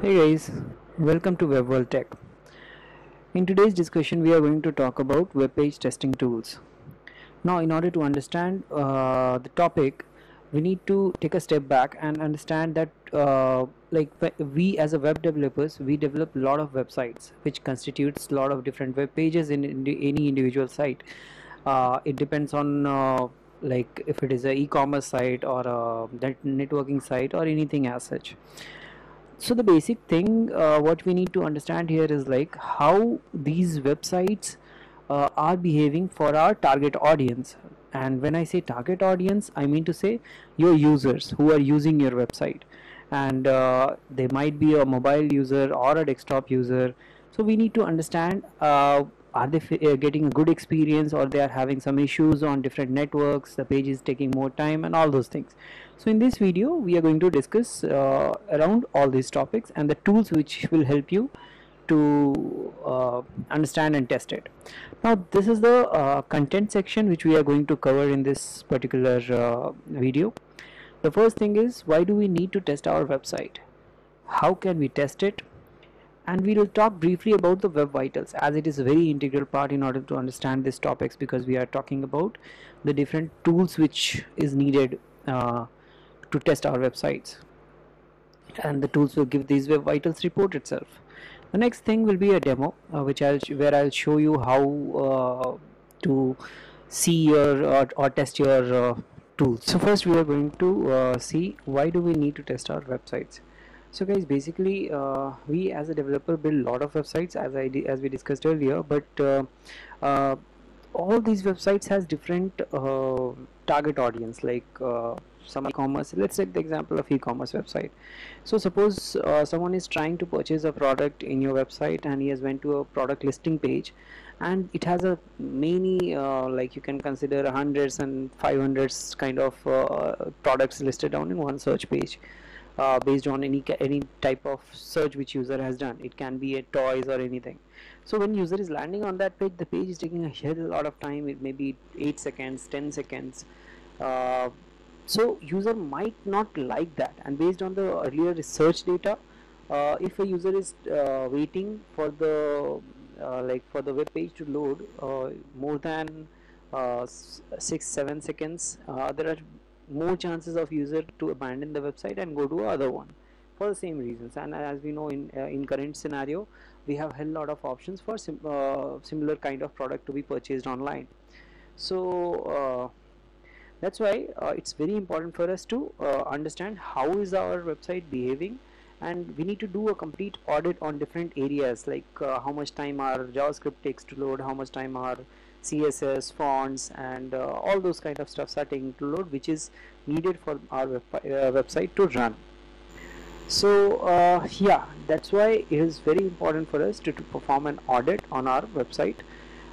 Hey guys, welcome to Web World Tech. In today's discussion, we are going to talk about web page testing tools. Now, in order to understand uh, the topic, we need to take a step back and understand that, uh, like, we as a web developers, we develop a lot of websites, which constitutes a lot of different web pages in, in any individual site. Uh, it depends on uh, like if it is a e-commerce site or a net- networking site or anything as such so the basic thing uh, what we need to understand here is like how these websites uh, are behaving for our target audience. And when i say target audience i mean to say your users who are using your website. And uh, they might be a mobile user or a desktop user. So we need to understand uh, are they uh, getting a good experience or they are having some issues on different networks the page is taking more time and all those things. So in this video we are going to discuss uh, around all these topics and the tools which will help you to uh, understand and test it. Now this is the uh, content section which we are going to cover in this particular uh, video. The first thing is why do we need to test our website? How can we test it and we will talk briefly about the web vitals as it is a very integral part in order to understand these topics because we are talking about the different tools which is needed uh, to test our websites. And the tools will give these web vitals report itself. The next thing will be a demo uh, which I'll where I'll show you how uh, to see your or, test your uh, tools. So first we are going to uh, see why do we need to test our websites so guys basically uh, we as a developer build a lot of websites as I as we discussed earlier but uh, uh, all these websites has different uh, target audience like uh, some e-commerce let's take the example of e-commerce website. So suppose uh, someone is trying to purchase a product in your website and he has went to a product listing page and it has a many uh, like you can consider hundreds and 500s kind of uh, products listed down in one search page uh, based on any any type of search which user has done. It can be a toys or anything. So when user is landing on that page the page is taking a hell lot of time. It may be 8 seconds 10 seconds. Uh, so user might not like that. And based on the earlier research data uh, if a user is uh, waiting for the uh, like for the web page to load uh, more than 6 7 seconds there are more chances of user to abandon the website and go to other one for the same reasons. And as we know in uh, in current scenario we have a lot of options for sim- uh, similar kind of product to be purchased online. So uh, that's why uh, it's very important for us to uh, understand how is our website behaving and we need to do a complete audit on different areas like how much time our javascript takes to load how much time our css fonts and uh, all those kind of stuffs are taking to load which is needed for our web- uh, website to run. So uh, yeah that's why it is very important for us to, to perform an audit on our website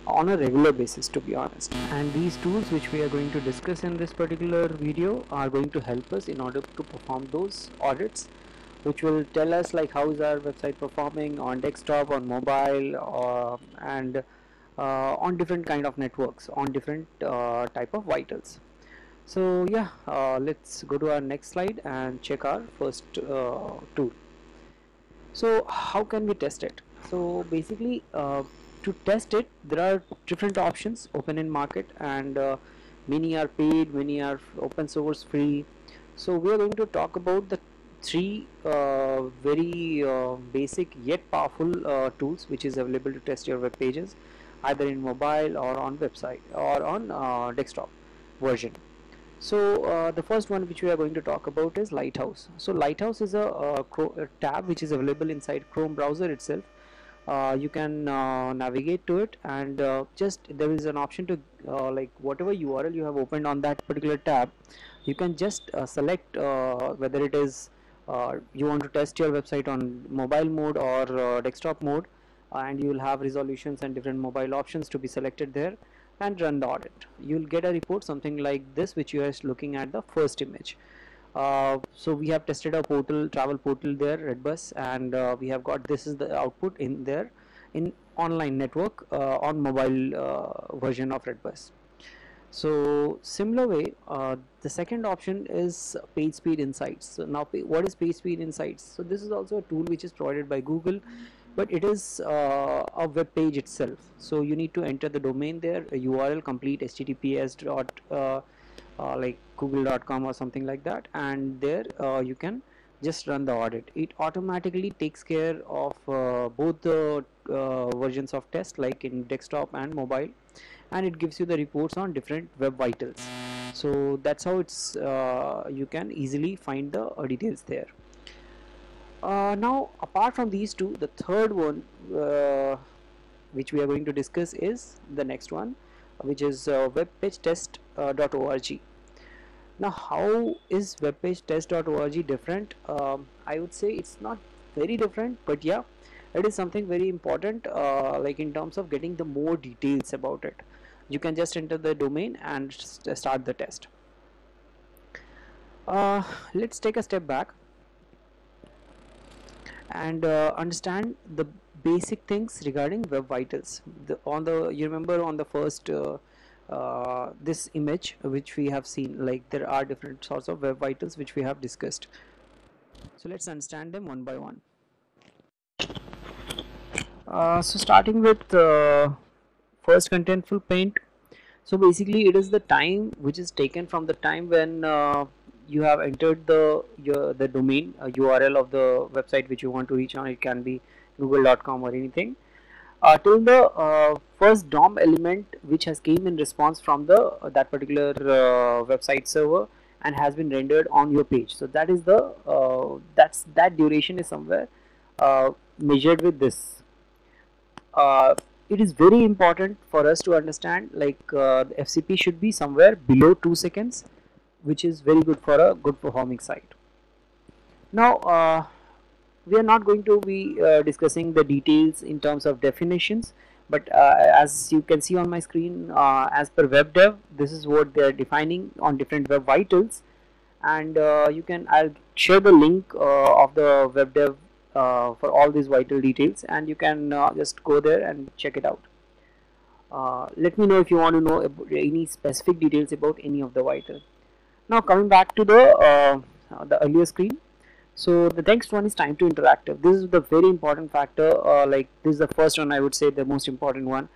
on a regular basis to be honest. And these tools which we are going to discuss in this particular video are going to help us in order to perform those audits which will tell us like how is our website performing on desktop on mobile uh, and on different kind of networks on different uh, type of vitals. So yeah uh, let's go to our next slide and check our first uh, tool. So how can we test it? So basically uh, to test it there are different options open in market and uh, many are paid many are open source free. So we are going to talk about the three uh, very uh, basic yet powerful uh, tools which is available to test your web pages either in mobile or on website or on uh, desktop version so uh, the first one which we are going to talk about is Lighthouse. So Lighthouse is a, a, a tab which is available inside Chrome browser itself. Uh, you can uh, navigate to it and uh, just there is an option to uh, like whatever URL you have opened on that particular tab, you can just select whether it is you want to test your website on mobile mode or desktop mode and you will have resolutions and different mobile options to be selected there and run the audit. You'll get a report something like this which you are looking at the first image. Uh, so we have tested a portal travel portal there redbus and uh, we have got this is the output in there in online network uh, on mobile uh, version of redbus so similar way uh, the second option is page speed insights. So now what is page speed insights? So this is also a tool which is provided by google but it is uh, a web page itself. So you need to enter the domain there url complete https dot uh, uh, like google.com or something like that. And there uh, you can just run the audit. It automatically takes care of uh, both the uh, versions of test like in desktop and mobile. And it gives you the reports on different web vitals. So that's how it's you can easily find the details there uh, now apart from these two the third one uh, which we are going to discuss is the next one which is uh, webpagetest.org uh, now how is webpagetest.org different? Um, I would say it's not very different but yeah it is something very important uh, like in terms of getting the more details about it. You can just enter the domain and start the test. Uh, let's take a step back and uh, understand the basic things regarding web vitals. The, on the you remember on the first uh, uh, this image which we have seen like there are different sorts of web vitals which we have discussed. So let's understand them one by one. Uh, so starting with uh, first contentful paint. So basically it is the time which is taken from the time when uh, you have entered the your the domain URL of the website which you want to reach on. It can be google.com or anything. Uh, till the uh, first DOM element which has came in response from the uh, that particular uh, website server and has been rendered on your page. So that is the uh, that's that duration is somewhere uh, measured with this. It is very important for us to understand like the FCP should be somewhere below 2 seconds which is very good for a good performing site now we are not going to be uh, discussing the details in terms of definitions but uh, as you can see on my screen uh, as per web dev this is what they are defining on different web vitals. And uh, you can I'll share the link uh, of the web dev uh, for all these vital details and you can just go there and check it out. Let me know if you want to know any specific details about any of the vital now coming back to the the earlier screen. So the next one is time to interactive. This is the very important factor uh, like this is the first one I would say the most important one.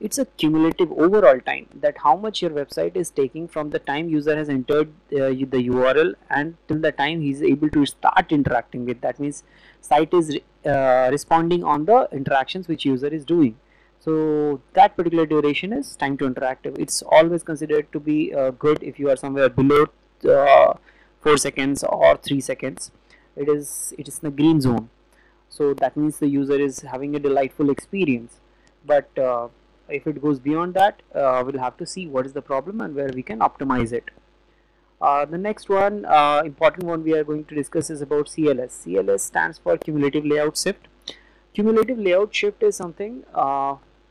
It's a cumulative overall time that how much your website is taking from the time user has entered uh, the URL and till the time he's able to start interacting with. That means site is uh, responding on the interactions which user is doing so that particular duration is time to interactive. It's always considered to be uh, good if you are somewhere below uh, 4 seconds or 3 seconds. It is it is in the green zone. So that means the user is having a delightful experience. But uh, if it goes beyond that uh, we'll have to see what is the problem and where we can optimize it. Uh, the next one uh, important one we are going to discuss is about CLS CLS stands for cumulative layout shift. Cumulative layout shift is something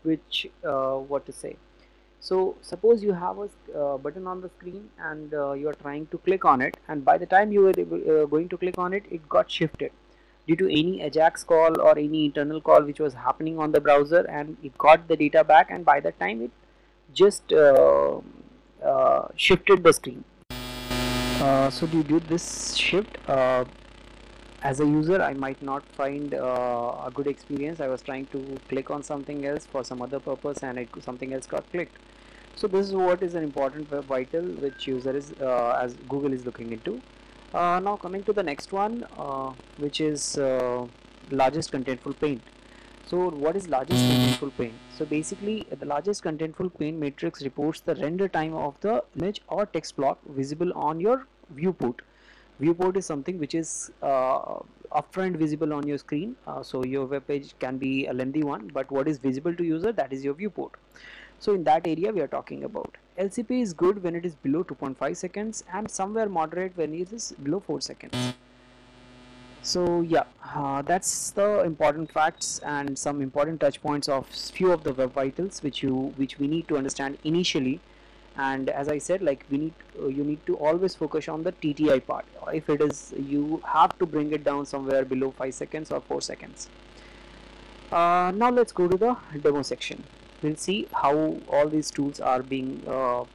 which uh, what to say. So suppose you have a uh, button on the screen and uh, you are trying to click on it and by the time you were uh, going to click on it it got shifted due to any ajax call or any internal call which was happening on the browser and it got the data back and by that time it just uh, uh, shifted the screen. So due to this shift as a user I might not find uh, a good experience. I was trying to click on something else for some other purpose and it, something else got clicked. So this is what is an important vital which user is uh, as Google is looking into. Uh, now coming to the next one which is largest contentful paint. So what is largest contentful paint? So basically the largest contentful paint matrix reports the render time of the image or text block visible on your viewport viewport is something which is uh, upfront visible on your screen. Uh, so your web page can be a lengthy one but what is visible to user that is your viewport. So in that area we are talking about. LCP is good when it is below 2.5 seconds and somewhere moderate when it is below 4 seconds. So yeah uh, that's the important facts and some important touch points of few of the web vitals which you which we need to understand initially and as I said like we need uh, you need to always focus on the TTI part. If it is you have to bring it down somewhere below 5 seconds or 4 seconds. Uh, now let's go to the demo section. We'll see how all these tools are being uh,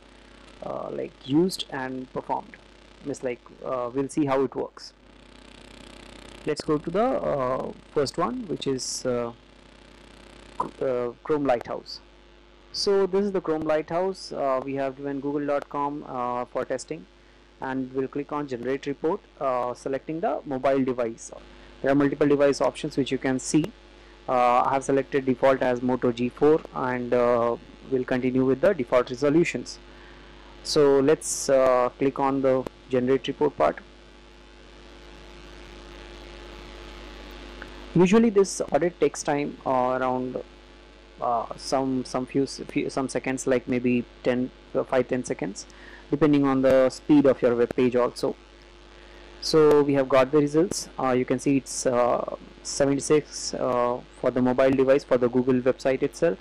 uh, like used and performed. Means like uh, we'll see how it works. Let's go to the uh, first one which is Chrome Lighthouse so this is the Chrome Lighthouse. Uh, we have given google.com for testing. And we'll click on generate report selecting the mobile device. There are multiple device options which you can see. I have selected default as Moto G4 and we'll continue with the default resolutions. So let's uh, click on the generate report part. Usually this audit takes time uh, around uh, some some few, few, some seconds like maybe 10 uh, 5 10 seconds depending on the speed of your web page also. So we have got the results. Uh, you can see it's uh, 76 uh, for the mobile device for the Google website itself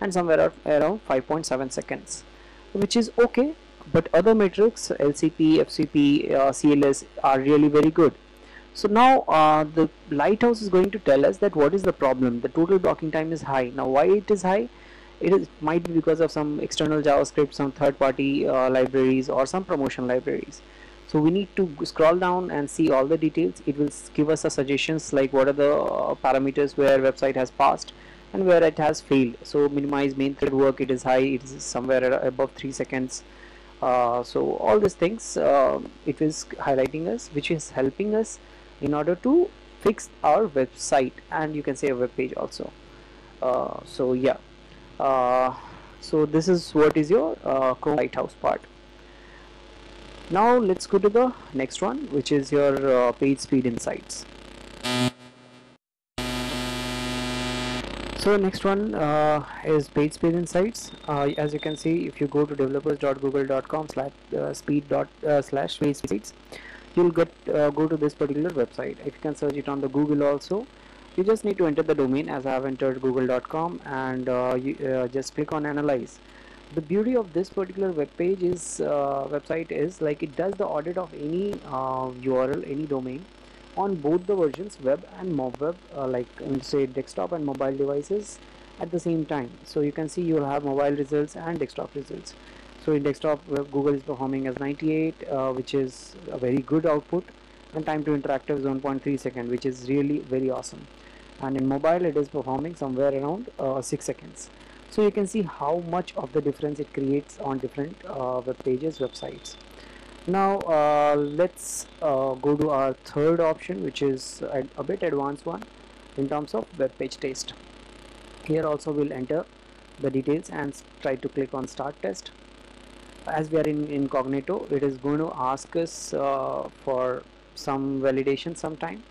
and somewhere around 5.7 seconds which is okay. But other metrics LCP, FCP, CLS are really very good so now uh, the lighthouse is going to tell us that what is the problem. The total blocking time is high. Now why it is high? It is might be because of some external JavaScript some third-party uh, libraries or some promotion libraries. So we need to scroll down and see all the details. It will give us a suggestions like what are the uh, parameters where website has passed and where it has failed. So minimize main thread work. It is high. It is somewhere above 3 seconds. Uh, so all these things uh, it is highlighting us which is helping us in order to fix our website and you can say a web page also. Uh, so yeah. Uh, so this is what is your uh, Chrome Lighthouse part. Now let's go to the next one which is your uh, page speed insights. So next one uh, is page speed insights. Uh, as you can see if you go to developers.google.com slash uh, speed dot uh, slash page speeds you'll get uh, go to this particular website. If you can search it on the google also. You just need to enter the domain as I have entered google.com and uh, you just click on analyze. The beauty of this particular web page is website is like it does the audit of any URL any domain on both the versions web and mobweb uh, like say desktop and mobile devices at the same time. So you can see you'll have mobile results and desktop results so in desktop Google is performing as 98 uh, which is a very good output and time to interactive is 1.3 second which is really very awesome. And in mobile it is performing somewhere around uh, 6 seconds. So you can see how much of the difference it creates on different uh, web pages websites. Now uh, let's uh, go to our third option which is a, a, bit advanced one in terms of web page test here also we'll enter the details and try to click on start test as we are in incognito it is going to ask us uh, for some validation sometime.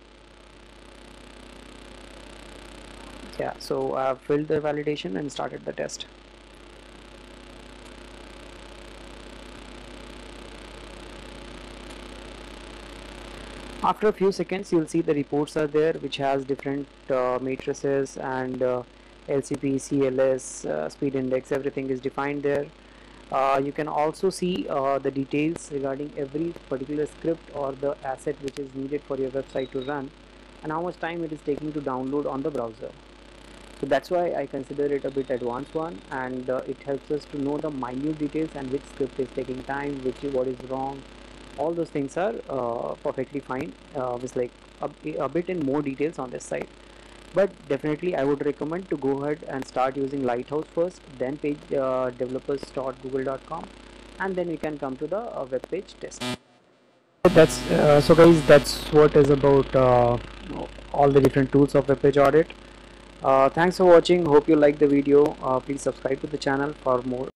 Yeah so I've filled the validation and started the test. After a few seconds you'll see the reports are there which has different uh, matrices and uh, LCP, CLS, uh, speed index everything is defined there uh, you can also see uh, the details regarding every particular script or the asset which is needed for your website to run and how much time it is taking to download on the browser. So that's why I consider it a bit advanced one and uh, it helps us to know the minute details and which script is taking time which what is wrong. All those things are uh, perfectly fine uh, with like a, a, bit in more details on this side but definitely I would recommend to go ahead and start using Lighthouse first then page uh, developers.google.com and then we can come to the uh, web page test. That's uh, so guys that's what is about uh, all the different tools of web page audit. Uh, thanks for watching. Hope you like the video. Uh, please subscribe to the channel for more